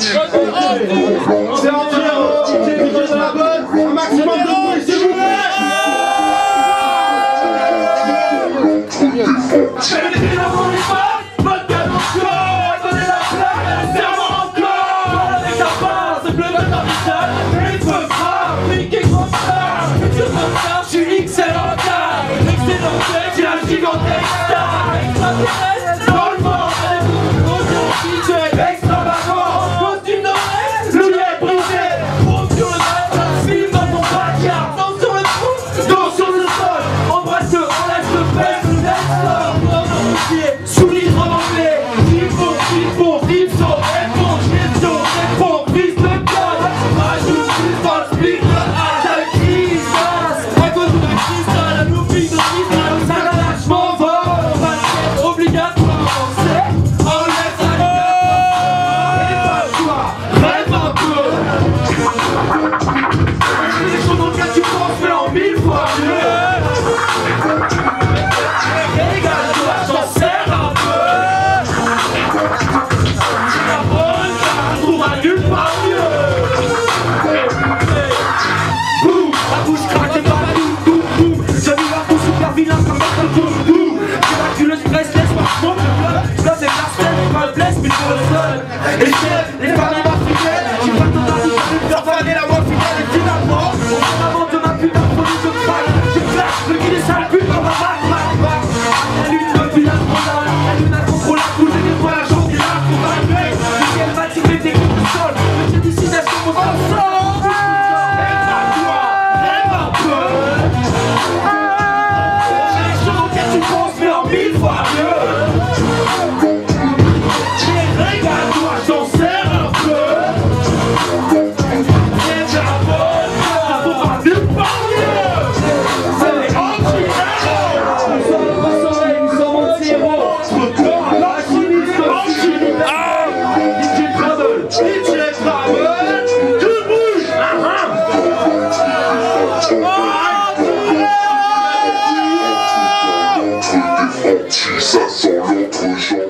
C'est entier, Nicolas la bonne, un maximum de vous ça sent l'intrusion